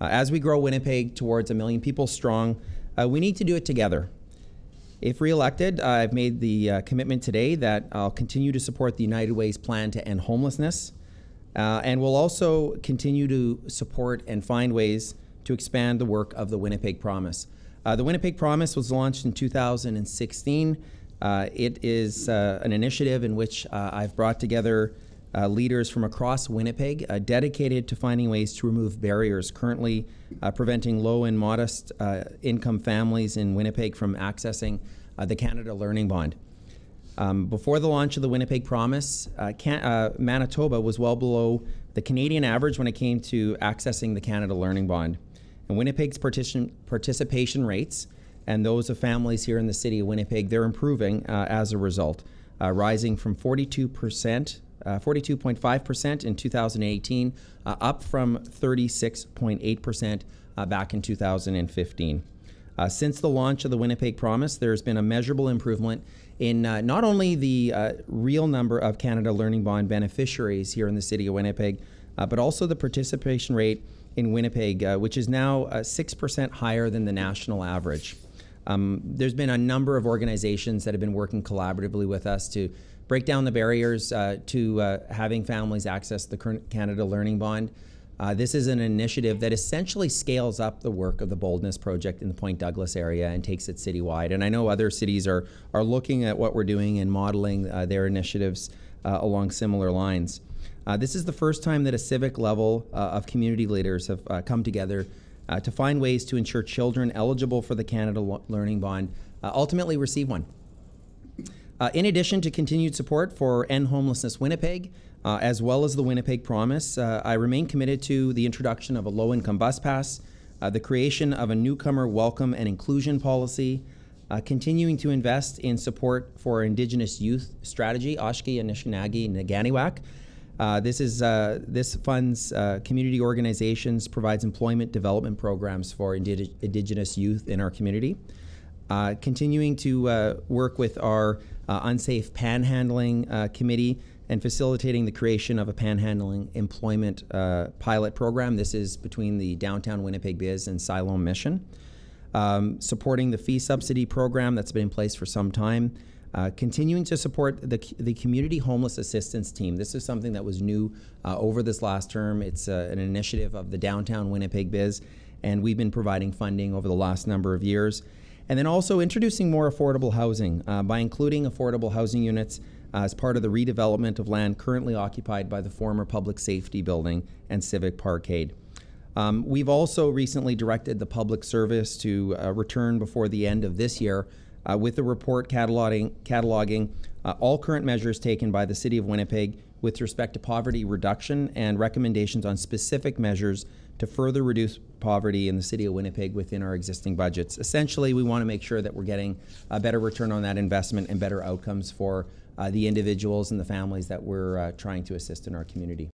Uh, as we grow Winnipeg towards a million people strong, uh, we need to do it together. If reelected, uh, I've made the uh, commitment today that I'll continue to support the United Way's plan to end homelessness, uh, and we'll also continue to support and find ways to expand the work of the Winnipeg Promise. The Winnipeg Promise was launched in 2016. Uh, it is an initiative in which I've brought together uh, leaders from across Winnipeg uh, dedicated to finding ways to remove barriers currently uh, preventing low and modest uh, income families in Winnipeg from accessing uh, the Canada Learning Bond. Um, before the launch of the Winnipeg Promise, uh, Manitoba was well below the Canadian average when it came to accessing the Canada Learning Bond. And Winnipeg's participation rates and those of families here in the city of Winnipeg, they're improving as a result, rising from 42 percent 42.5% uh, in 2018, uh, up from 36.8% uh, back in 2015. Uh, since the launch of the Winnipeg Promise, there's been a measurable improvement in uh, not only the uh, real number of Canada Learning Bond beneficiaries here in the city of Winnipeg, but also the participation rate in Winnipeg, which is now 6% higher than the national average. Um, there's been a number of organizations that have been working collaboratively with us to break down the barriers uh, to uh, having families access the Canada Learning Bond. Uh, this is an initiative that essentially scales up the work of the Boldness Project in the Point Douglas area and takes it citywide. And I know other cities are, are looking at what we're doing and modeling uh, their initiatives uh, along similar lines. Uh, this is the first time that a civic level of community leaders have come together to find ways to ensure children eligible for the Canada Learning Bond ultimately receive one. Uh, in addition to continued support for End Homelessness Winnipeg, uh, as well as the Winnipeg Promise, uh, I remain committed to the introduction of a low income bus pass, uh, the creation of a newcomer welcome and inclusion policy, uh, continuing to invest in support for Indigenous youth strategy, Oshki, Anishinaabe, Nigaaniwak. Uh, this is this funds community organizations, provides employment development programs for indig Indigenous youth in our community. Continuing to work with our uh, unsafe panhandling uh, committee and facilitating the creation of a panhandling employment uh, pilot program. This is between the downtown Winnipeg Biz and Siloam Mission. Um, supporting the fee subsidy program that's been in place for some time. Uh, continuing to support the, the community homeless assistance team. This is something that was new uh, over this last term. It's uh, an initiative of the downtown Winnipeg Biz, and we've been providing funding over the last number of years. And then also introducing more affordable housing uh, by including affordable housing units uh, as part of the redevelopment of land currently occupied by the former public safety building and civic parkade. Um, we've also recently directed the public service to uh, return before the end of this year uh, with the report cataloging, cataloging uh, all current measures taken by the City of Winnipeg with respect to poverty reduction and recommendations on specific measures to further reduce poverty in the city of Winnipeg within our existing budgets. Essentially, we want to make sure that we're getting a better return on that investment and better outcomes for uh, the individuals and the families that we're uh, trying to assist in our community.